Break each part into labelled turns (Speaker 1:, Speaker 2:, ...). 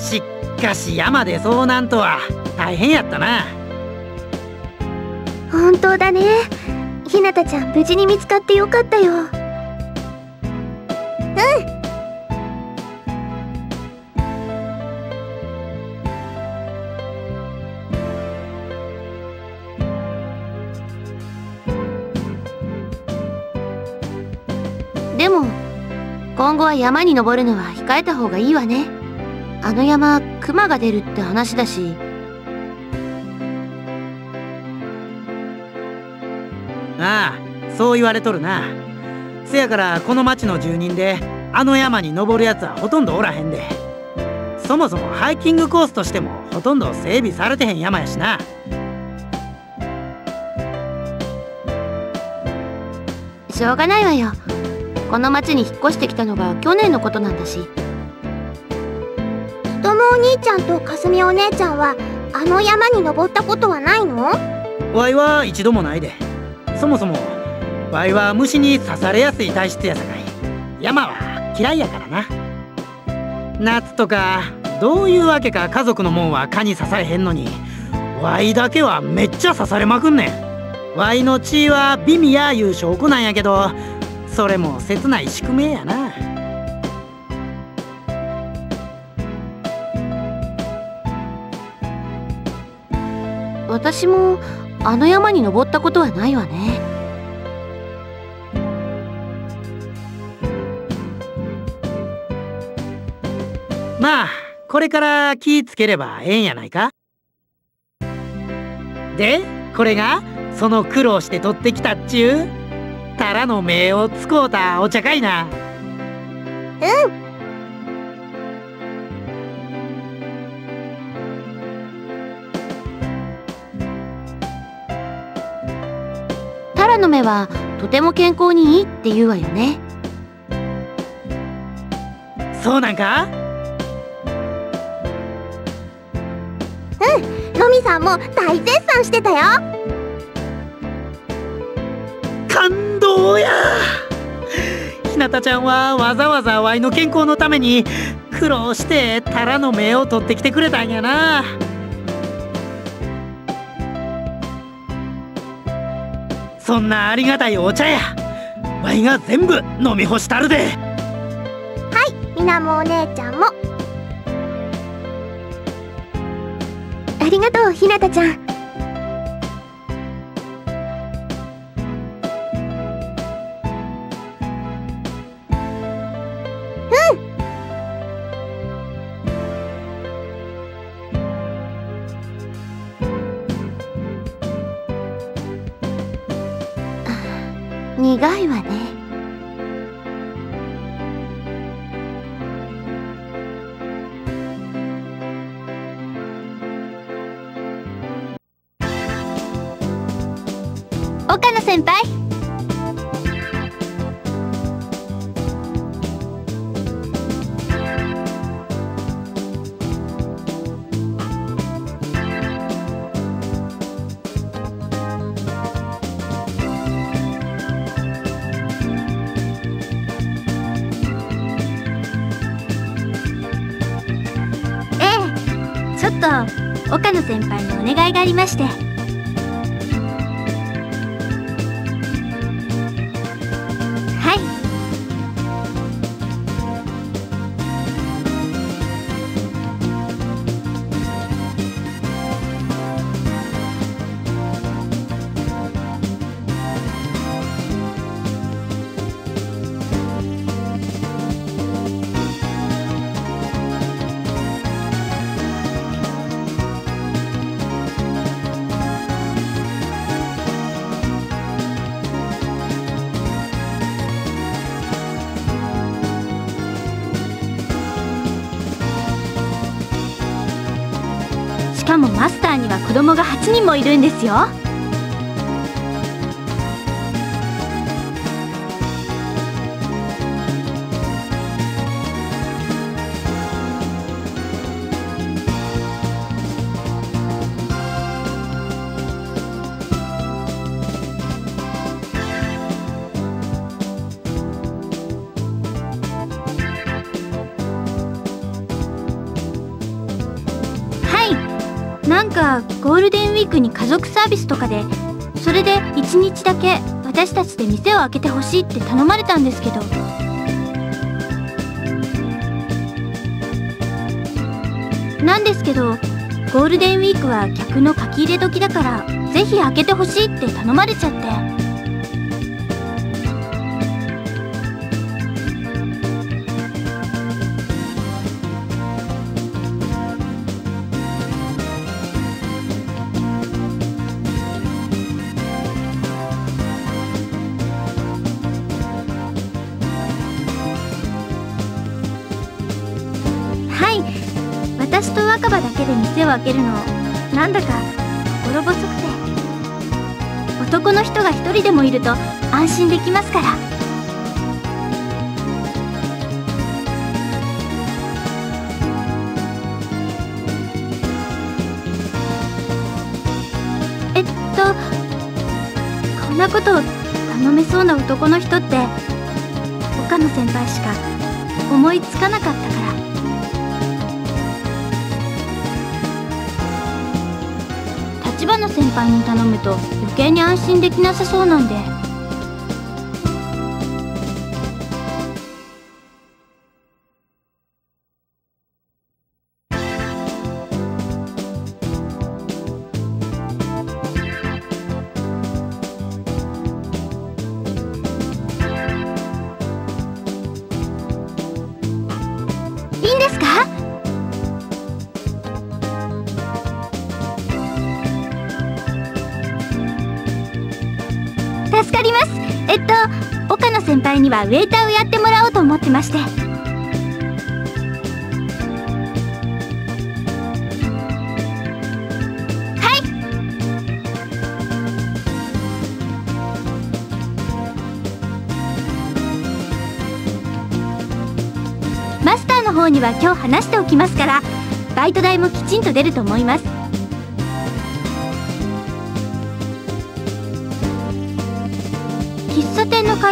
Speaker 1: しっかし山で遭難とは大変やったな。
Speaker 2: 本当だね。ひなたちゃん無事に見つかってよかったよ。うん。でも今後は山に登るのは控えた方がいいわね。あの山クマが出るって話だし。
Speaker 1: ああそう言われとるな。せやからこの町の住人であの山に登るやつはほとんどおらへんで。そもそもハイキングコースとしてもほとんど整備されてへん山やしな。
Speaker 2: しょうがないわよ。この町に引っ越してきたのが去年のことなんだし
Speaker 3: お兄ちゃんとかすみお姉ちゃんはあの山に登ったことはないの？
Speaker 1: わいは一度もないで。そもそもわいは虫に刺されやすい体質やさかい。山は嫌いやからな。夏とかどういうわけか家族のもんは蚊に刺されへんのにわいだけはめっちゃ刺されまくんねん。わいの血は美味やいう証拠なんやけどそれも切ない宿命やな。
Speaker 2: 私もあの山に登ったことはないわね。
Speaker 1: まあこれから気ぃつければええんやないか。でこれがその苦労して取ってきたっちゅうタラの芽を使うたお茶かいな。
Speaker 3: うん
Speaker 2: の芽はとても健康にいいって言うわよね。
Speaker 1: そうなんか？
Speaker 3: のみさんも大絶賛してたよ。
Speaker 1: 感動や。ひなたちゃんはわざわざワイの健康のために苦労してタラの芽を取ってきてくれたんやなそんなありがたいお茶やわいが全部飲み干したるで。
Speaker 3: はいみなもお姉ちゃんも。
Speaker 2: ありがとうひなたちゃん。野先輩。ええちょっと岡野先輩にお願いがありまして。は子供が8人もいるんですよ。
Speaker 4: 特に家族サービスとかでそれで1日だけ私たちで店を開けてほしいって頼まれたんですけど。なんですけどゴールデンウィークは客の書き入れ時だからぜひ開けてほしいって頼まれちゃって。店を開けるのなんだか心細くて。男の人が一人でもいると安心できますから。えっとこんなことを頼めそうな男の人って岡野先輩しか思いつかなかった。花先輩に頼むと余計に安心できなさそうなんで。えっと岡野先輩にはウェイターをやってもらおうと思ってまして。はい。マスターの方には今日話しておきますからバイト代もきちんと出ると思います。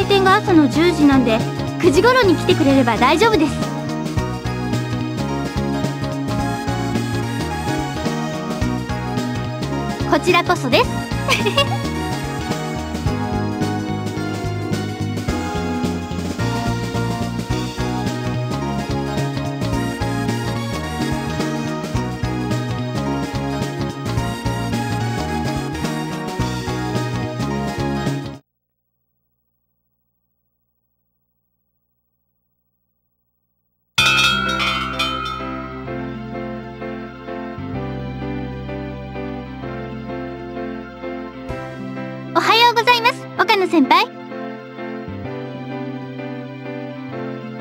Speaker 4: 店が朝の10時なんで9時頃に来てくれれば大丈夫です。こちらこそです。います。岡野先輩。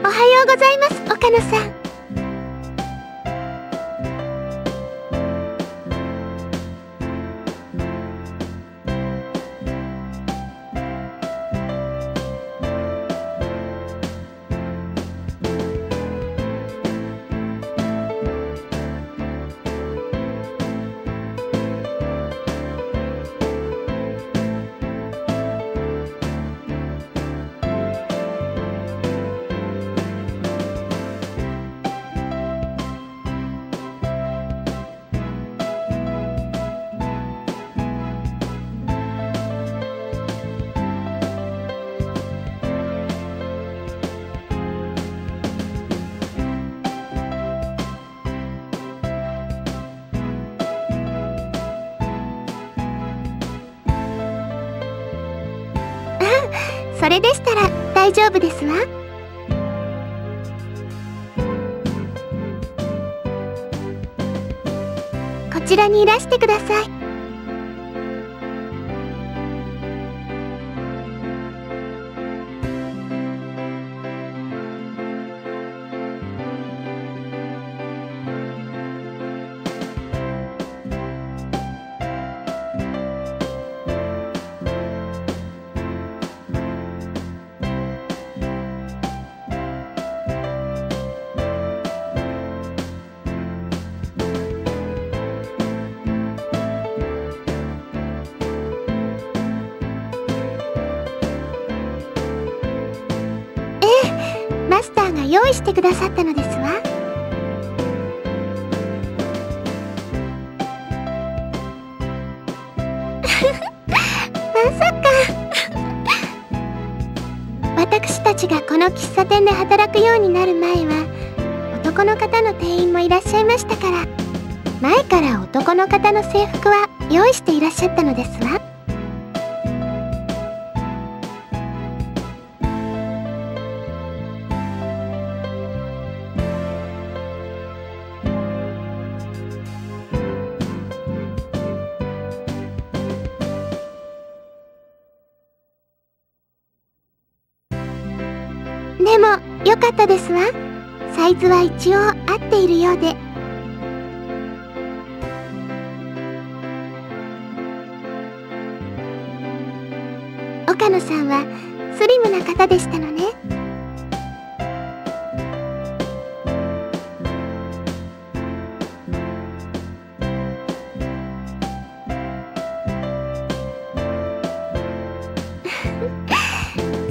Speaker 3: おはようございます岡野さん。丈夫ですわ。こちらにいらしてください。してくださったのですわ。ちがこの喫茶店で働くようになる前は男の方の店員もいらっしゃいましたから前から男の方の制服は用意していらっしゃったのですわ。ズは一応合っているようで。岡野さんはスリムな方でしたのね。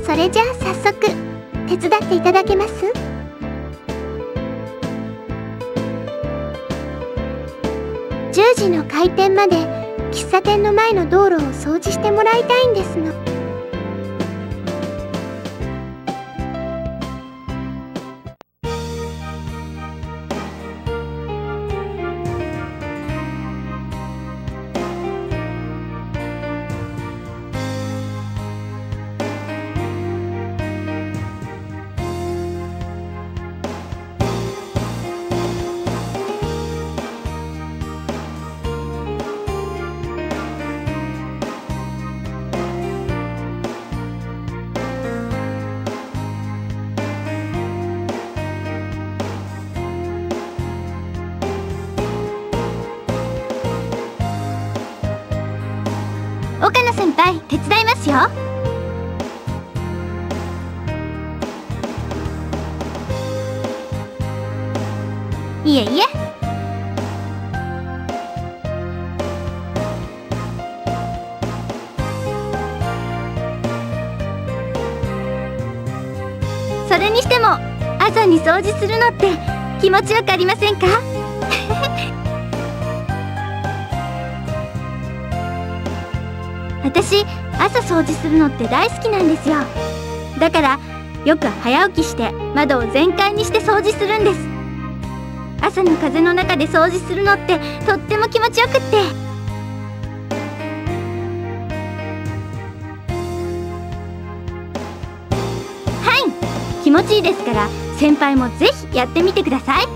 Speaker 3: それじゃあ早速手伝っていただけます？まで喫茶店の前の道路を掃除してもらいたいんですの。
Speaker 4: いえいえ。それにしても朝に掃除するのって気持ちよくありませんか？私朝掃除するのって大好きなんですよ。だからよく早起きして窓を全開にして掃除するんです。朝の風の中で掃除するのってとっても気持ちよくって。はい。気持ちいいですから先輩もぜひやってみてください。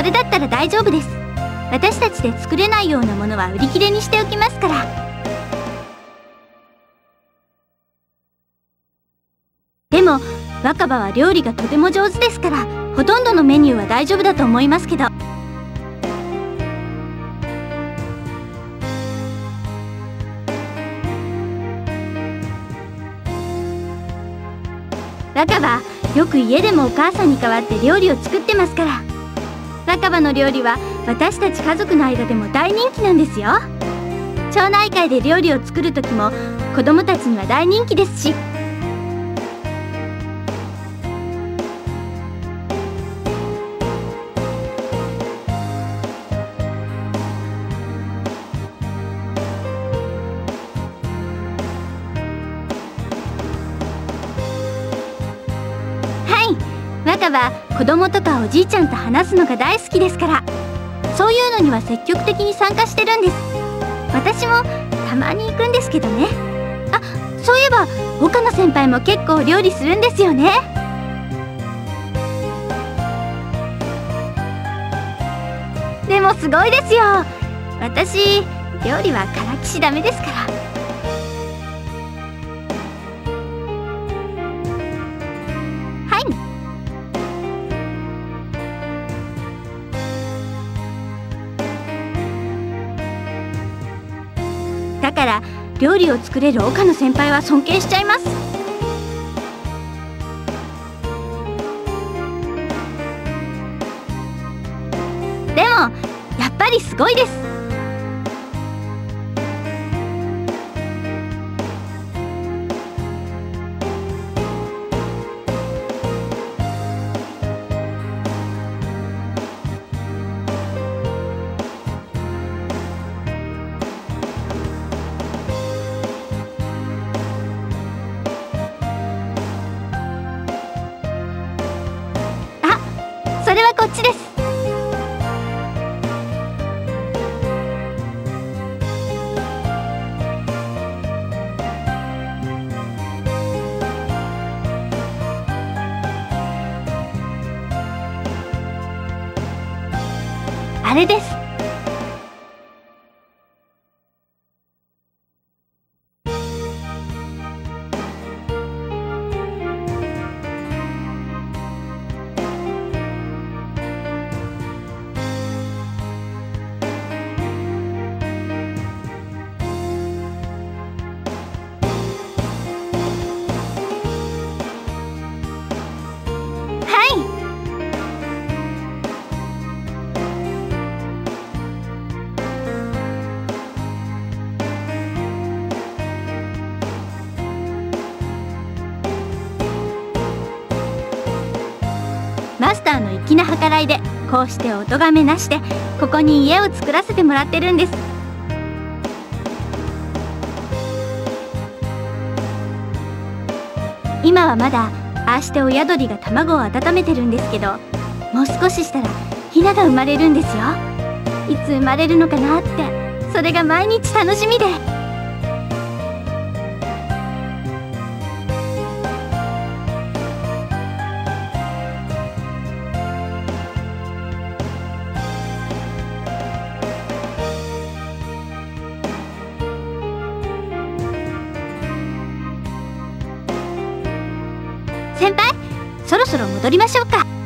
Speaker 4: それだったら大丈夫です。私たちで作れないようなものは売り切れにしておきますから。でも若葉は料理がとても上手ですからほとんどのメニューは大丈夫だと思いますけど。若葉よく家でもお母さんに代わって料理を作ってますから。若葉の料理は私たち家族の間でも大人気なんですよ。町内会で料理を作る時も子供たちには大人気ですし。若葉子供とおじいちゃんと話すのが大好きですから。そういうのには積極的に参加してるんです。私もたまに行くんですけどね。あそういえば岡野先輩も結構料理するんですよね。でもすごいですよ。私料理はからきしダメですから。料理を作れる岡野先輩は尊敬しちゃいます。粋な計らいでこうしてお咎めなしでここに家を作らせてもらってるんです。今はまだああして親鳥が卵を温めてるんですけどもう少ししたらヒナが生まれるんですよ。いつ生まれるのかなってそれが毎日楽しみで。そろそろ戻りましょうか。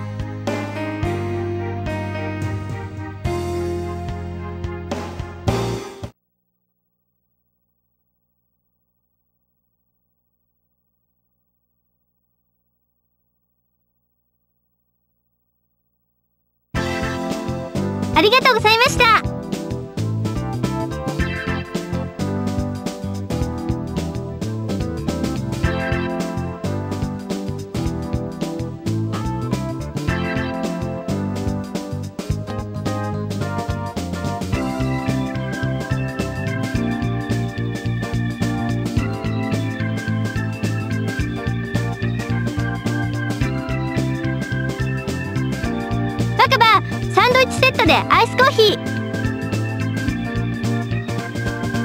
Speaker 4: でアイスコーヒー。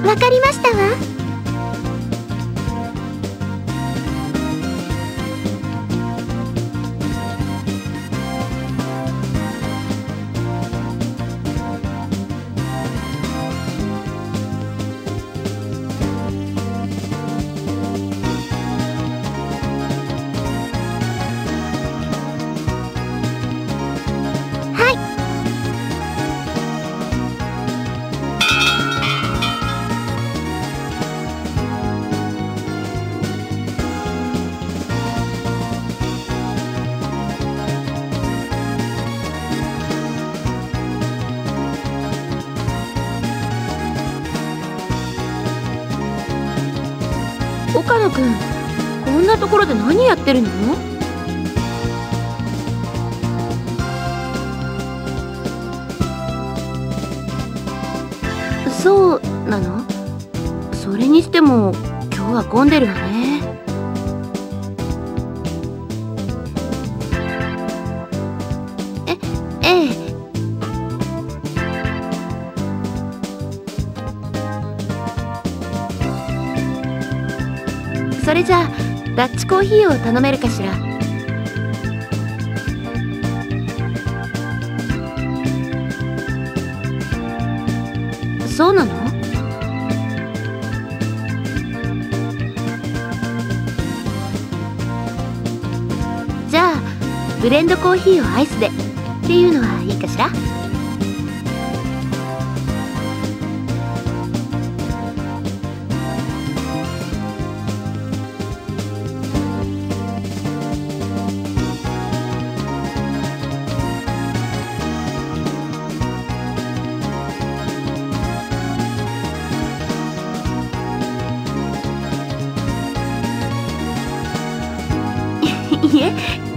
Speaker 3: わかりましたわ。
Speaker 2: こんなところで何やってるの？そうなの？それにしても今日は混んでるわね。コーヒーを頼めるかしら？そうなの？じゃあブレンドコーヒーをアイスでっていうのはいいかしら？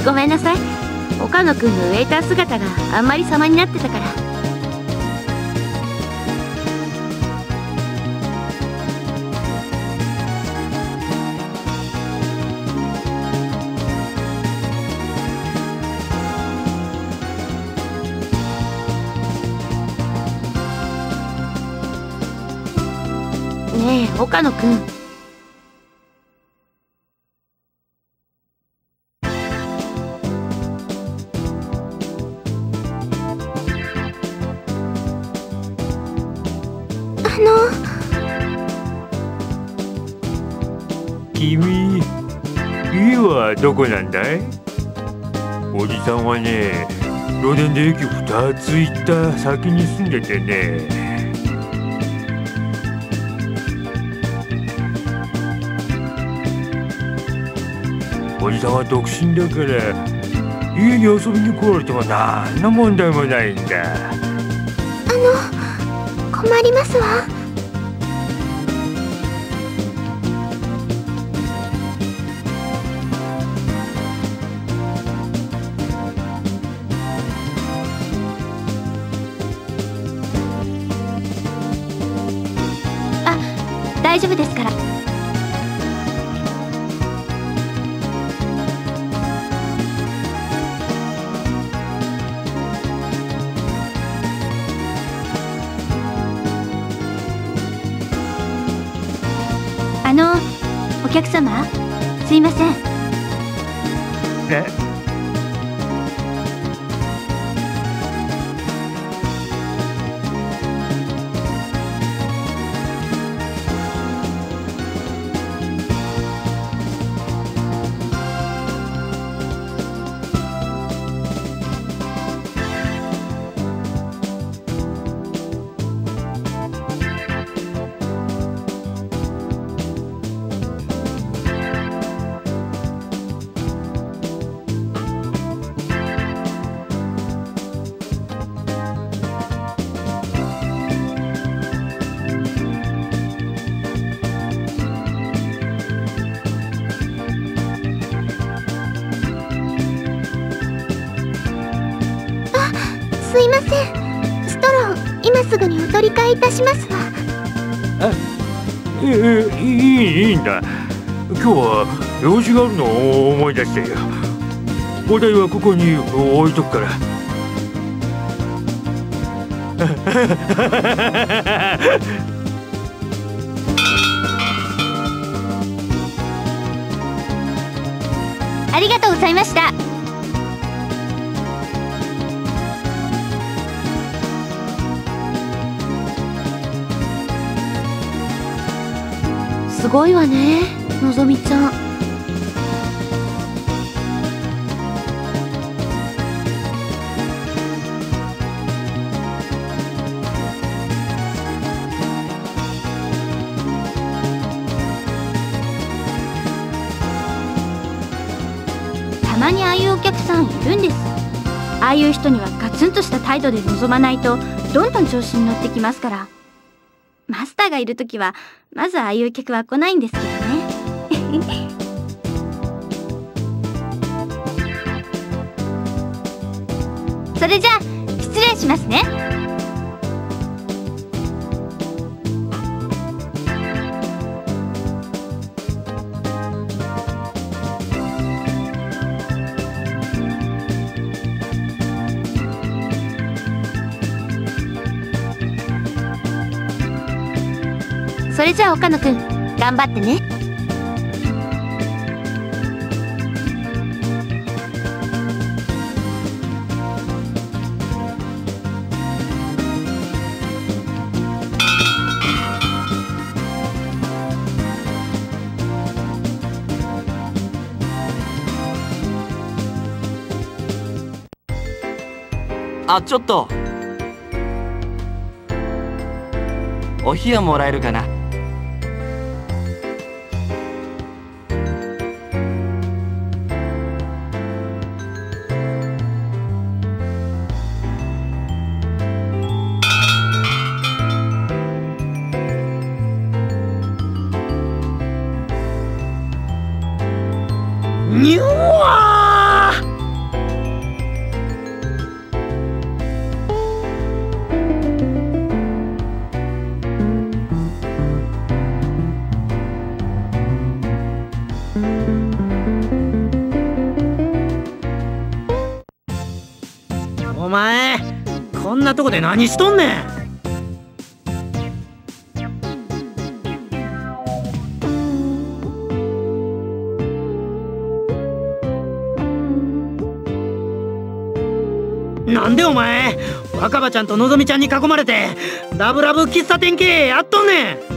Speaker 2: ごめんなさい。岡野くんのウェイター姿があんまり様になってたから。ねえ岡野くん。
Speaker 5: どこなんだい？おじさんはね路電で駅2つ行った先に住んでてね。おじさんは独身だから家に遊びに来られても何の問題もないんだ。
Speaker 3: あの困りますわ。
Speaker 4: いません。
Speaker 3: ストロー今すぐにお取り替えいたしますわ。
Speaker 5: ええいいいいんだ。今日は用事があるのを思い出して。よお題はここに置いとくから。
Speaker 4: ありがとうございました
Speaker 2: ごいわねのぞみちゃん。
Speaker 4: たまにああいうお客さんいるんです。ああいう人にはガツンとした態度で臨まないとどんどん調子に乗ってきますから。マスターがいる時はまずああいう客は来ないんですけどね。それじゃあ失礼しますね。
Speaker 2: それじゃあ岡野くん頑張ってね。
Speaker 6: あちょっと。お冷やもらえるかな。
Speaker 1: こんなとこで何しとんねん。なんでお前若葉ちゃんとのぞみちゃんに囲まれてラブラブ喫茶店系やっとんねん。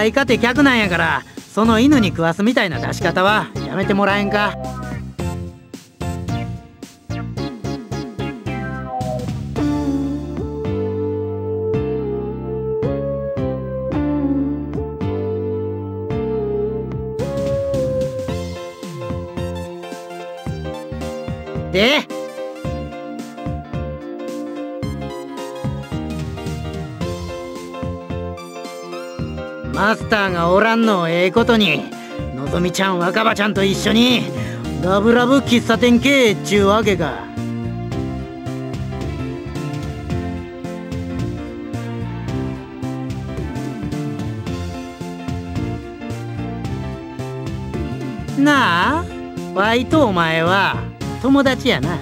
Speaker 1: わいかて客なんやからその犬に食わすみたいな出し方はやめてもらえんか。マスターがおらんのをええことにのぞみちゃん若葉ちゃんと一緒にラブラブ喫茶店経営っちゅうわけか。なあワイとお前は友達やな。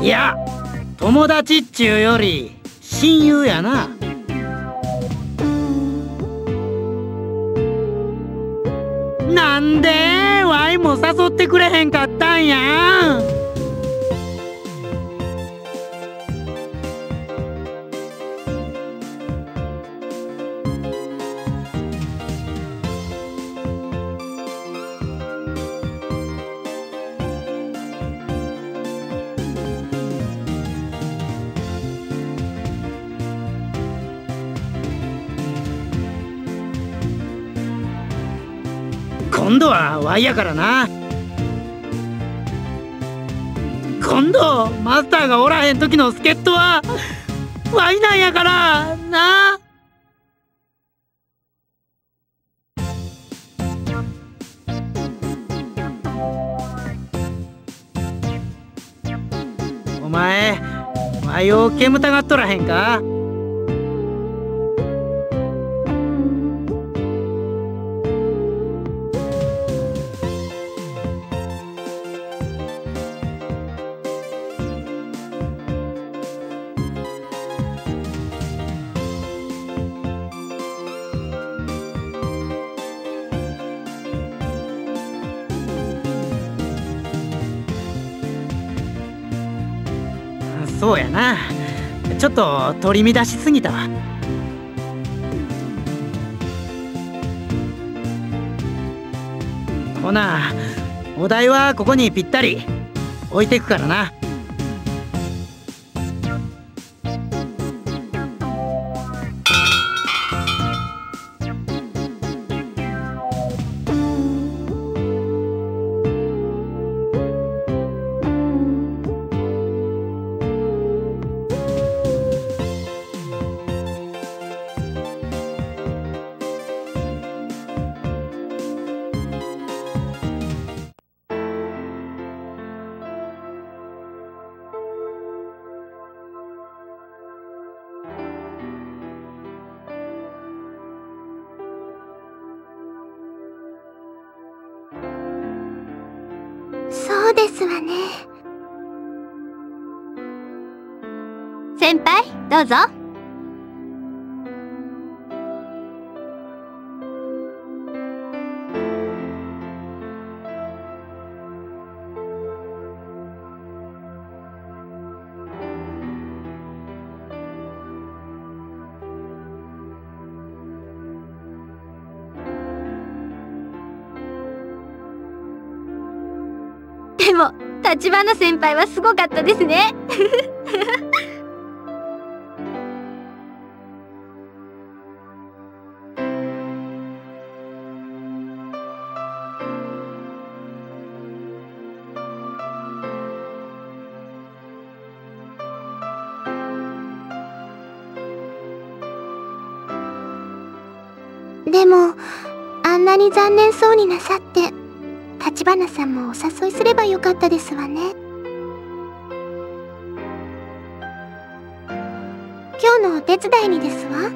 Speaker 1: いや友達っちゅうより親友やな。なんでワイも誘ってくれへんかったんや度はワイやからな。今度マスターがおらへん時の助っ人はワイなんやからな。お前ワイを煙たがっとらへんか。やな。ちょっと取り乱しすぎたわ。ほなお題はここにぴったり。置いてくからな。
Speaker 3: わね。
Speaker 4: 先輩どうぞ立花先輩はすごかったですね。
Speaker 3: でもあんなに残念そうになさって。花さんもお誘いすればよかったですわね。今日のお手伝いにですわ。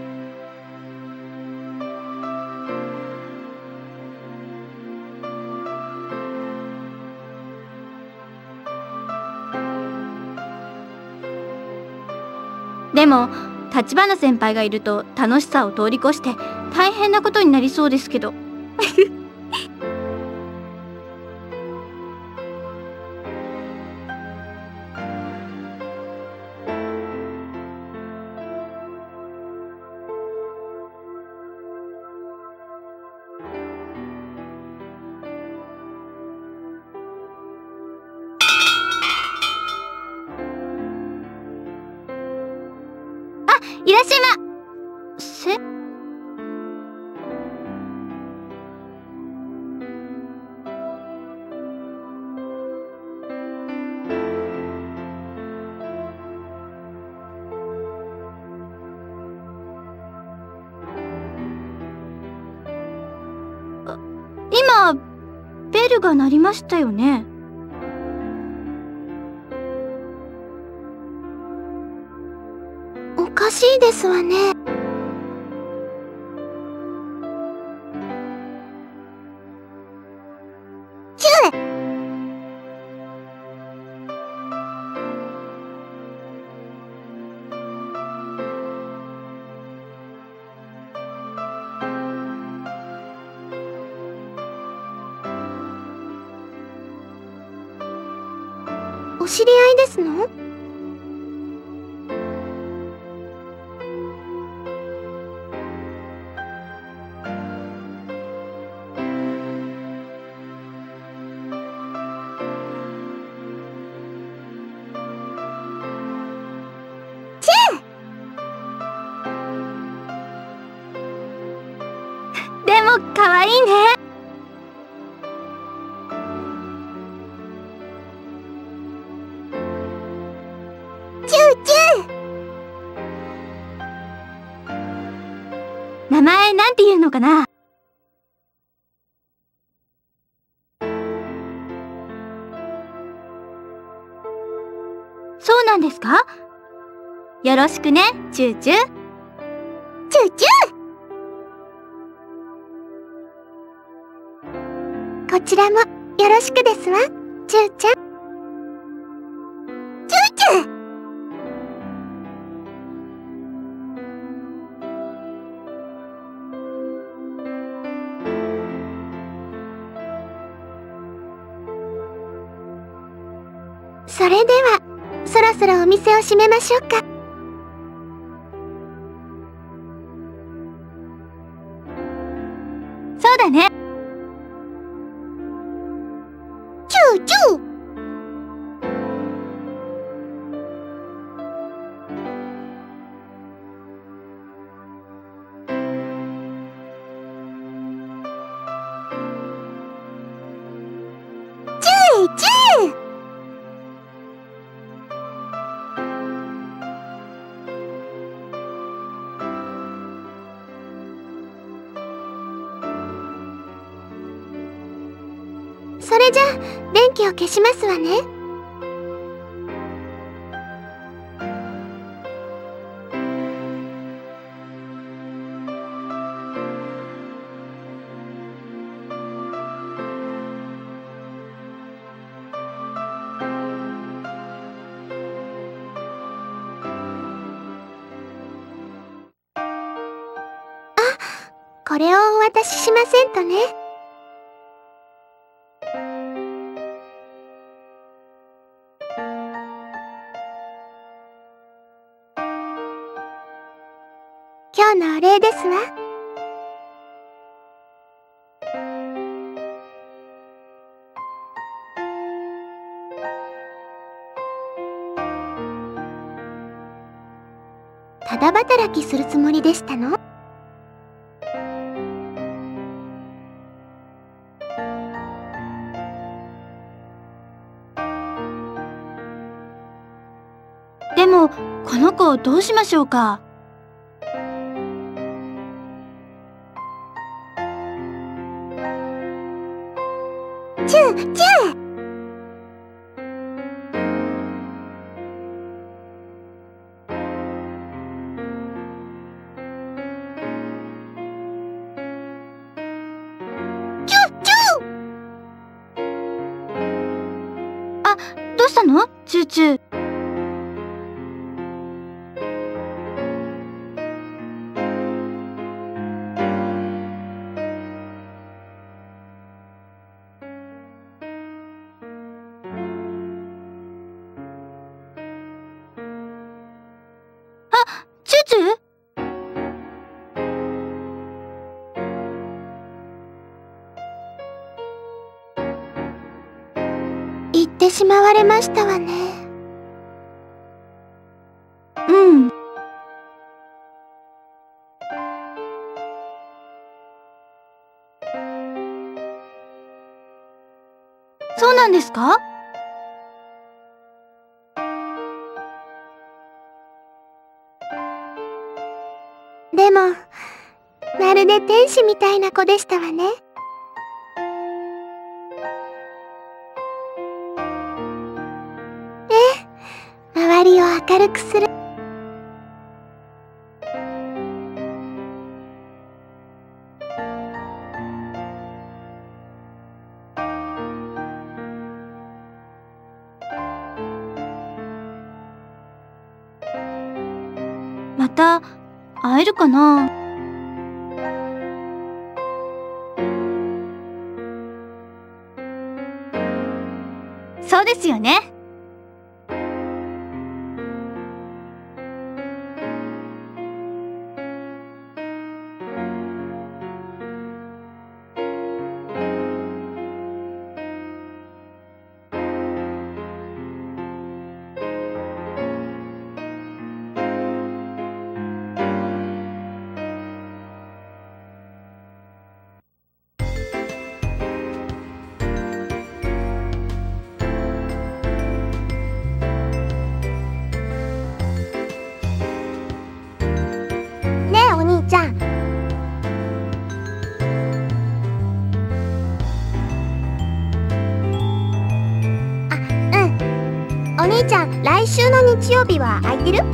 Speaker 4: でも立花先輩がいると楽しさを通り越して大変なことになりそうですけど ルが鳴りましたよね。
Speaker 3: おかしいですわね。知り合いですの？
Speaker 4: のかな？そうなんですか？よろしくねチューチュー。
Speaker 3: チューチュー。こちらもよろしくですわチューちゃんれではそろそろお店を閉めましょうか。じゃ電気を消しますわね。あこれをお渡ししませんとね。今日のお礼ですわ。ただ働きするつもりでしたの？
Speaker 4: でもこの子どうしましょうか？
Speaker 3: てしまわれましたわね。
Speaker 4: うん。そうなんですか？
Speaker 3: でも、まるで天使みたいな子でしたわね。るくする。
Speaker 4: また会えるかな？そうですよ。ね
Speaker 3: 来週の日曜日は空いてる？うん。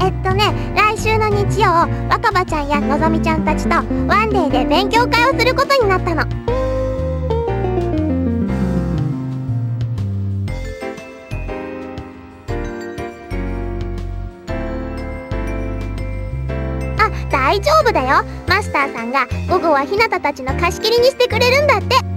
Speaker 3: えっとね、来週の日曜、若葉ちゃんやのぞみちゃんたちとワンデーで勉強会をすることになったの。夫だよ。マスターさんが午後はひなたたちの貸し切りにしてくれるんだって。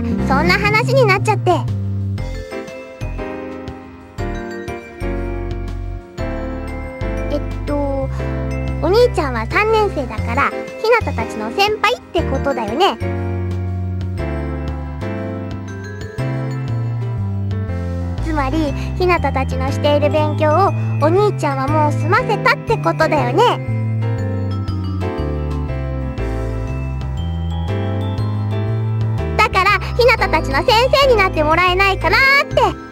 Speaker 3: らそんな話になっちゃって。えっとお兄ちゃんは3年生だからひなたたちの先輩ってことだよね。つまりひなたたちのしている勉強をお兄ちゃんはもう済ませたってことだよね。な先生になってもらえないかなって